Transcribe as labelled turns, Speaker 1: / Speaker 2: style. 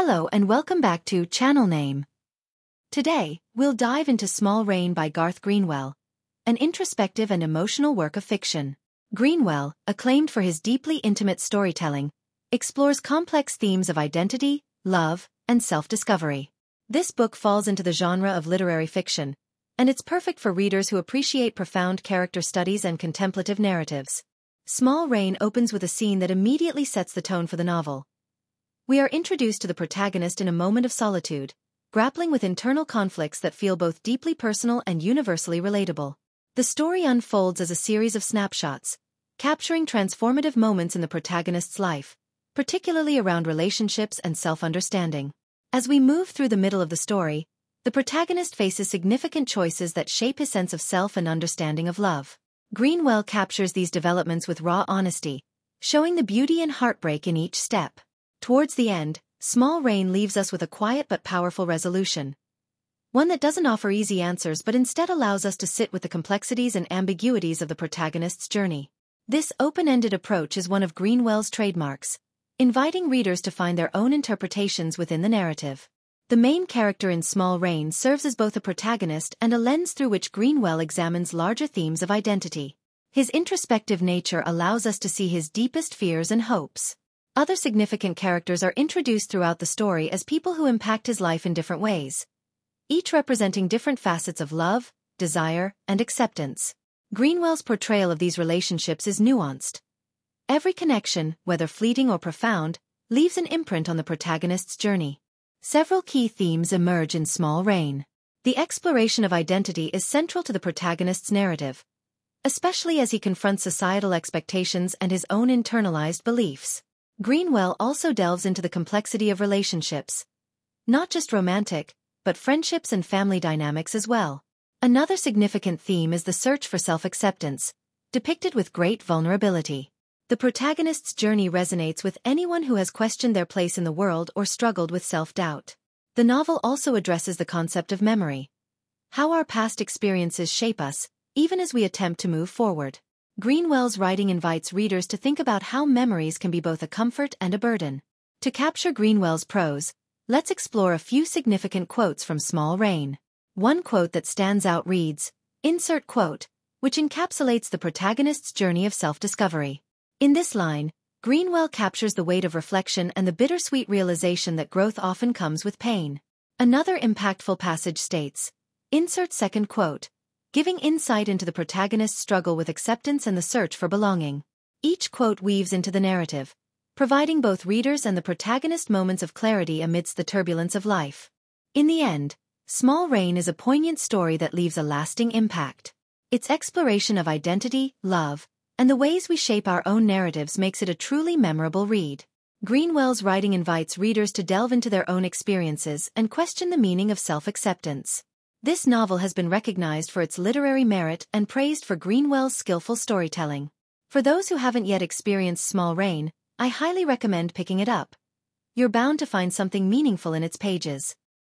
Speaker 1: Hello and welcome back to Channel Name. Today, we'll dive into Small Rain by Garth Greenwell, an introspective and emotional work of fiction. Greenwell, acclaimed for his deeply intimate storytelling, explores complex themes of identity, love, and self-discovery. This book falls into the genre of literary fiction, and it's perfect for readers who appreciate profound character studies and contemplative narratives. Small Rain opens with a scene that immediately sets the tone for the novel. We are introduced to the protagonist in a moment of solitude, grappling with internal conflicts that feel both deeply personal and universally relatable. The story unfolds as a series of snapshots, capturing transformative moments in the protagonist's life, particularly around relationships and self-understanding. As we move through the middle of the story, the protagonist faces significant choices that shape his sense of self and understanding of love. Greenwell captures these developments with raw honesty, showing the beauty and heartbreak in each step. Towards the end, Small Rain leaves us with a quiet but powerful resolution. One that doesn't offer easy answers but instead allows us to sit with the complexities and ambiguities of the protagonist's journey. This open-ended approach is one of Greenwell's trademarks, inviting readers to find their own interpretations within the narrative. The main character in Small Rain serves as both a protagonist and a lens through which Greenwell examines larger themes of identity. His introspective nature allows us to see his deepest fears and hopes. Other significant characters are introduced throughout the story as people who impact his life in different ways, each representing different facets of love, desire, and acceptance. Greenwell's portrayal of these relationships is nuanced. Every connection, whether fleeting or profound, leaves an imprint on the protagonist's journey. Several key themes emerge in Small Rain. The exploration of identity is central to the protagonist's narrative, especially as he confronts societal expectations and his own internalized beliefs. Greenwell also delves into the complexity of relationships. Not just romantic, but friendships and family dynamics as well. Another significant theme is the search for self-acceptance, depicted with great vulnerability. The protagonist's journey resonates with anyone who has questioned their place in the world or struggled with self-doubt. The novel also addresses the concept of memory. How our past experiences shape us, even as we attempt to move forward. Greenwell's writing invites readers to think about how memories can be both a comfort and a burden. To capture Greenwell's prose, let's explore a few significant quotes from Small Rain. One quote that stands out reads, Insert quote, which encapsulates the protagonist's journey of self-discovery. In this line, Greenwell captures the weight of reflection and the bittersweet realization that growth often comes with pain. Another impactful passage states, Insert second quote, giving insight into the protagonist's struggle with acceptance and the search for belonging. Each quote weaves into the narrative, providing both readers and the protagonist moments of clarity amidst the turbulence of life. In the end, Small Rain is a poignant story that leaves a lasting impact. Its exploration of identity, love, and the ways we shape our own narratives makes it a truly memorable read. Greenwell's writing invites readers to delve into their own experiences and question the meaning of self-acceptance. This novel has been recognized for its literary merit and praised for Greenwell's skillful storytelling. For those who haven't yet experienced Small Rain, I highly recommend picking it up. You're bound to find something meaningful in its pages.